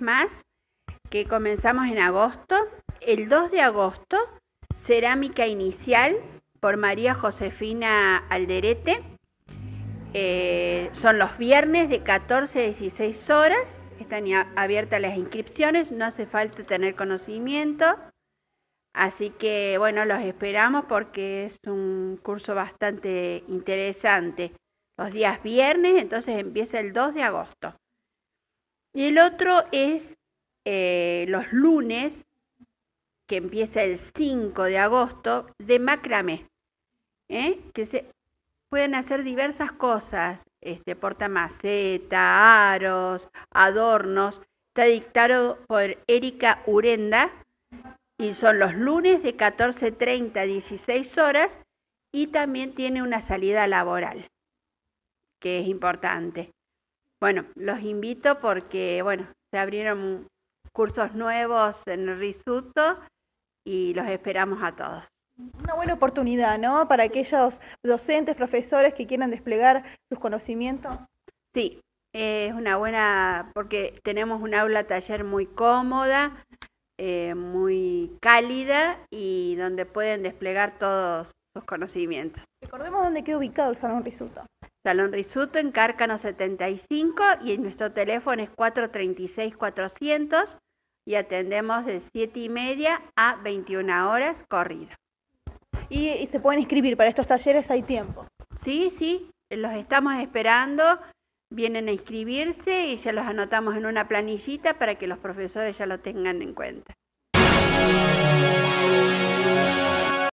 más que comenzamos en agosto. El 2 de agosto, cerámica inicial por María Josefina Alderete. Eh, son los viernes de 14 a 16 horas. Están abiertas las inscripciones, no hace falta tener conocimiento. Así que bueno, los esperamos porque es un curso bastante interesante. Los días viernes, entonces empieza el 2 de agosto. Y el otro es eh, los lunes, que empieza el 5 de agosto, de macramé. ¿eh? Que se pueden hacer diversas cosas, este, portamaceta, aros, adornos. Está dictado por Erika Urenda y son los lunes de 14.30 a 16 horas y también tiene una salida laboral, que es importante. Bueno, los invito porque, bueno, se abrieron cursos nuevos en el Risuto y los esperamos a todos. Una buena oportunidad, ¿no? Para aquellos docentes, profesores que quieran desplegar sus conocimientos. Sí, es una buena, porque tenemos un aula taller muy cómoda, eh, muy cálida y donde pueden desplegar todos sus conocimientos. Recordemos dónde queda ubicado el Salón Risuto. Salón Risuto en Cárcano 75 y nuestro teléfono es 436-400 y atendemos de 7 y media a 21 horas corrido. ¿Y, ¿Y, se pueden inscribir para estos talleres? ¿Hay tiempo? Sí, sí, los estamos esperando. Vienen a inscribirse y ya los anotamos en una planillita para que los profesores ya lo tengan en cuenta.